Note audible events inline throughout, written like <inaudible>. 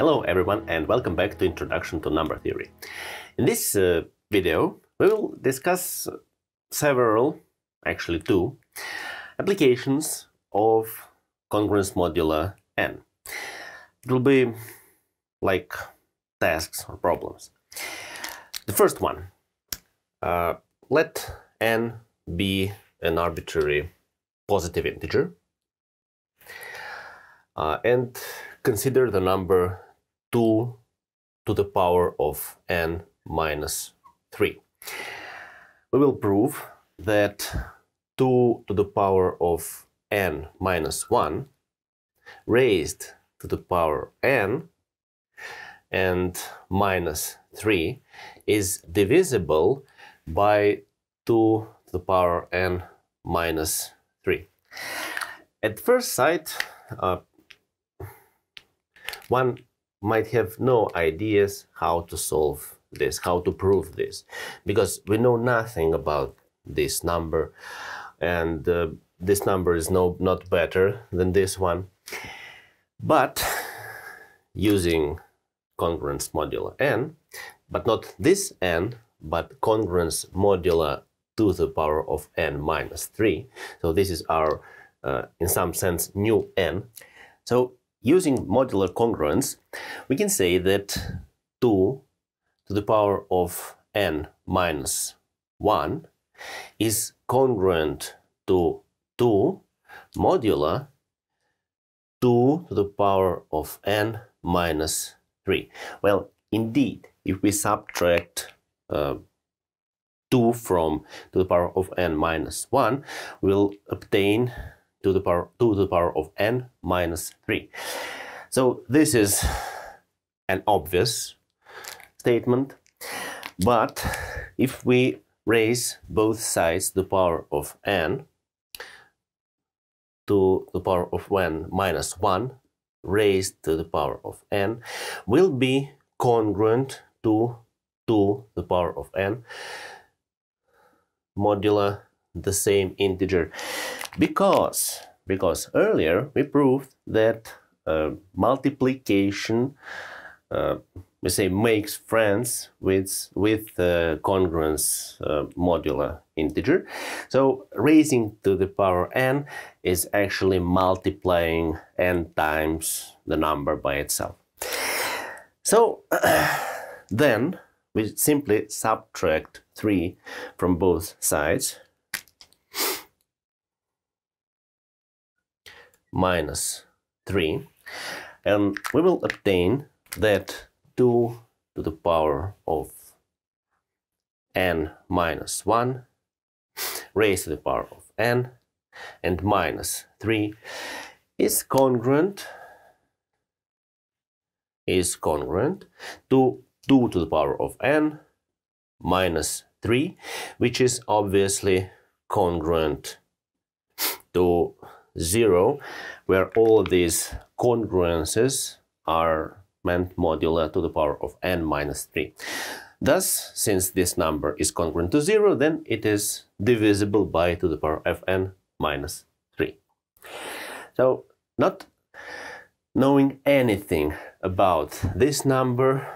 Hello everyone and welcome back to Introduction to Number Theory. In this uh, video we will discuss several, actually two, applications of congruence modular n. It will be like tasks or problems. The first one, uh, let n be an arbitrary positive integer uh, and consider the number 2 to the power of n minus 3. We will prove that 2 to the power of n minus 1 raised to the power n and minus 3 is divisible by 2 to the power n minus 3. At first sight, uh, one might have no ideas how to solve this, how to prove this, because we know nothing about this number, and uh, this number is no not better than this one. But using congruence modular n, but not this n, but congruence modular to the power of n minus 3. So this is our, uh, in some sense, new n. So using modular congruence, we can say that 2 to the power of n minus 1 is congruent to 2 modular 2 to the power of n minus 3. Well, indeed, if we subtract uh, 2 from to the power of n minus 1, we'll obtain to the power 2 to the power of n minus 3. So this is an obvious statement, but if we raise both sides the power of n to the power of n minus 1 raised to the power of n will be congruent to 2 to the power of n modular the same integer. Because because earlier we proved that uh, multiplication uh, we say makes friends with with the congruence uh, modular integer. So raising to the power n is actually multiplying n times the number by itself. So <clears throat> then we simply subtract 3 from both sides minus 3 and we will obtain that 2 to the power of n minus 1 <laughs> raised to the power of n. And minus 3 is congruent is congruent to 2 to the power of n minus 3 which is obviously congruent to 0 where all these congruences are meant modular to the power of n minus 3. Thus, since this number is congruent to 0, then it is divisible by to the power of n minus 3. So, not knowing anything about this number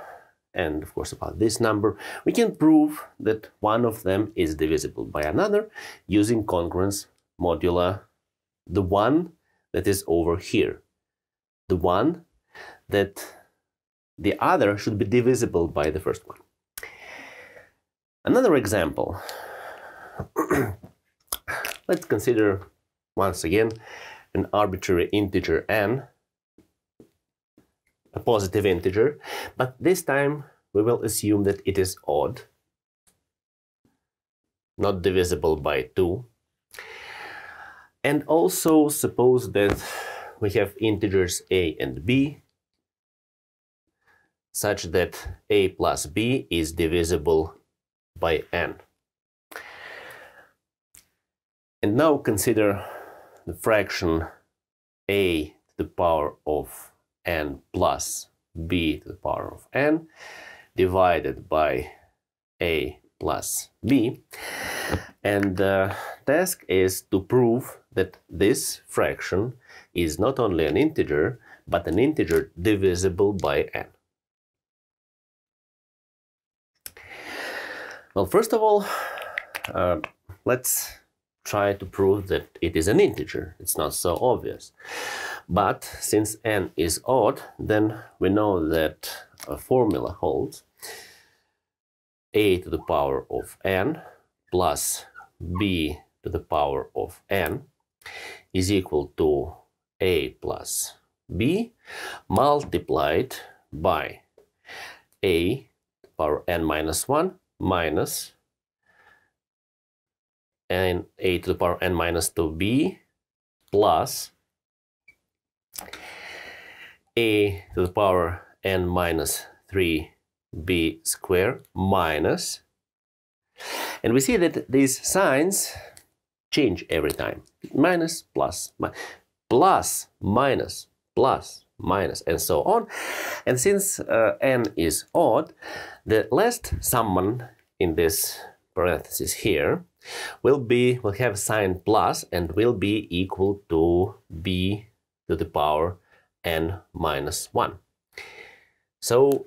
and of course about this number, we can prove that one of them is divisible by another using congruence modular the one that is over here. The one that the other should be divisible by the first one. Another example. <clears throat> Let's consider once again an arbitrary integer n, a positive integer, but this time we will assume that it is odd, not divisible by 2, and also suppose that we have integers a and b such that a plus b is divisible by n. And now consider the fraction a to the power of n plus b to the power of n divided by a plus b. And the task is to prove that this fraction is not only an integer, but an integer divisible by n. Well, first of all, uh, let's try to prove that it is an integer. It's not so obvious. But since n is odd, then we know that a formula holds a to the power of n plus b to the power of n is equal to a plus b multiplied by a power n minus 1 minus n a to the power n minus 2b plus a to the power n minus 3b squared minus and we see that these signs change every time. Minus, plus, mi plus, minus, plus, minus, and so on. And since uh, n is odd, the last summand in this parenthesis here will be will have sign plus and will be equal to b to the power n minus 1. So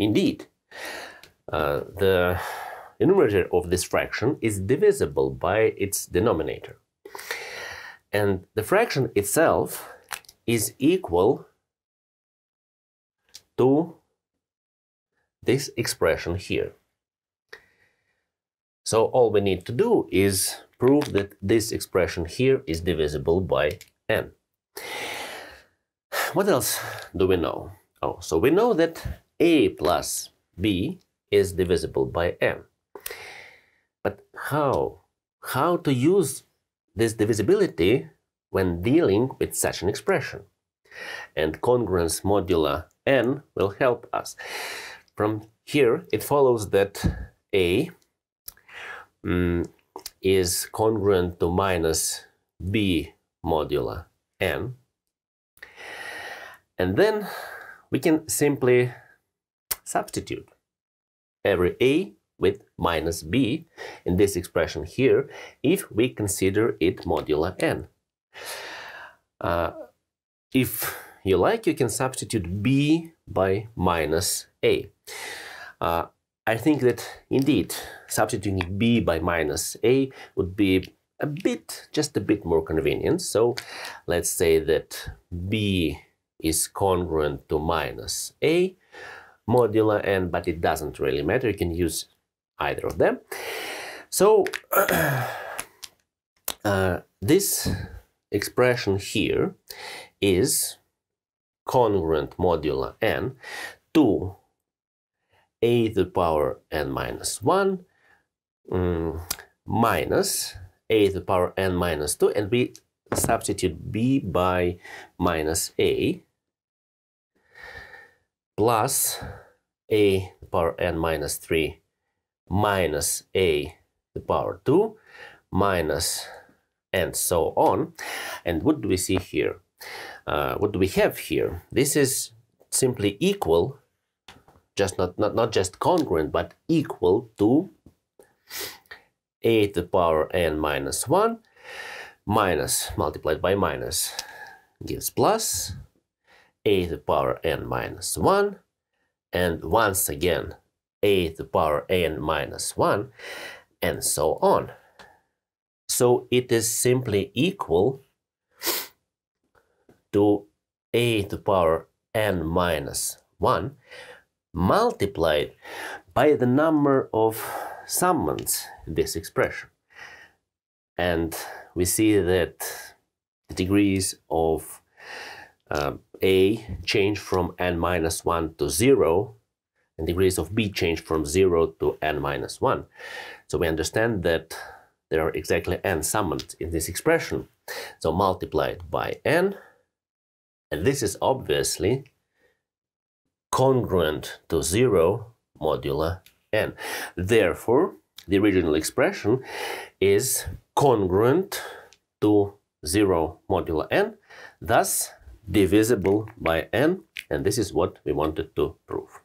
indeed uh, the numerator of this fraction is divisible by its denominator. And the fraction itself is equal to this expression here. So all we need to do is prove that this expression here is divisible by n. What else do we know? Oh, so we know that a plus b is divisible by n. But how? How to use this divisibility when dealing with such an expression? And congruence modulo n will help us. From here, it follows that a mm, is congruent to minus b modulo n. And then we can simply substitute every a with minus b in this expression here if we consider it modulo n. Uh, if you like, you can substitute b by minus a. Uh, I think that indeed substituting b by minus a would be a bit, just a bit more convenient. So let's say that b is congruent to minus a modulo n, but it doesn't really matter. You can use either of them. So <clears throat> uh, this expression here is congruent modulo n to a to the power n minus 1 um, minus a to the power n minus 2 and we substitute b by minus a plus a to the power n minus 3 minus a the power 2 minus and so on. And what do we see here? Uh, what do we have here? This is simply equal, just not, not, not just congruent, but equal to a to the power n minus 1 minus multiplied by minus gives plus a to the power n minus 1 and once again a to the power n minus 1 and so on. So it is simply equal to a to the power n minus 1 multiplied by the number of summands in this expression. And we see that the degrees of uh, a change from n minus 1 to 0 and degrees of b change from 0 to n minus 1. So we understand that there are exactly n summands in this expression. So multiplied by n, and this is obviously congruent to 0 modulo n. Therefore, the original expression is congruent to 0 modulo n, thus divisible by n, and this is what we wanted to prove.